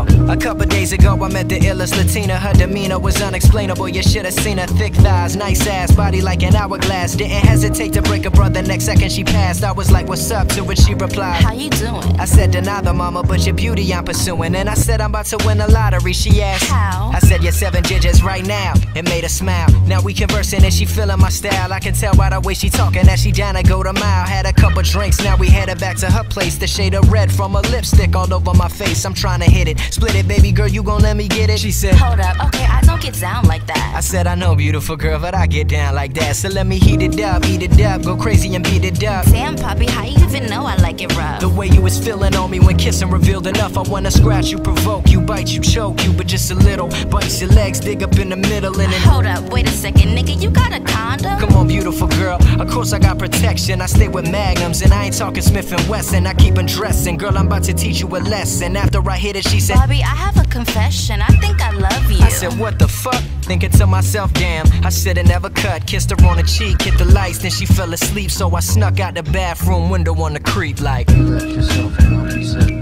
out. Couple days ago, I met the illest Latina. Her demeanor was unexplainable. You should have seen her thick thighs, nice ass, body like an hourglass. Didn't hesitate to break a brother. Next second she passed, I was like, "What's up?" To which she replied, How you doing? I said, "Deny the mama, but your beauty I'm pursuing." And I said, "I'm about to win the lottery." She asked, How? I said, "You're seven digits right now." It made her smile. Now we conversing and she feeling my style. I can tell by the way she talking that she down to go the mile. Had a couple drinks, now we headed back to her place. The shade of red from her lipstick all over my face. I'm trying to hit it, split it, baby girl. You gon' let me get it? She said. Hold up, okay, I don't get down like that. I said, I know, beautiful girl, but I get down like that. So let me heat it up, eat it up, go crazy and beat it up. Damn, Poppy, how you even know I like it rough? The way you was feeling on me when kissing revealed enough. I wanna scratch you, provoke you, bite you, choke you, just a little. Bites your legs, dig up in the middle, and then. Hold up, wait a second, nigga, you got a condom? Come on, beautiful girl. Of course I got protection. I stay with magnums, and I ain't talking Smith and Wesson. I keep undressing, girl. I'm about to teach you a lesson. After I hit it, she said. Bobby, I have a confession. I think I love you. I said, what the fuck? Thinking to myself, damn, I should've never cut. Kissed her on the cheek, hit the lights, then she fell asleep. So I snuck out the bathroom window on the creep, like. You left yourself in on me, sir.